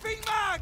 dropping mag!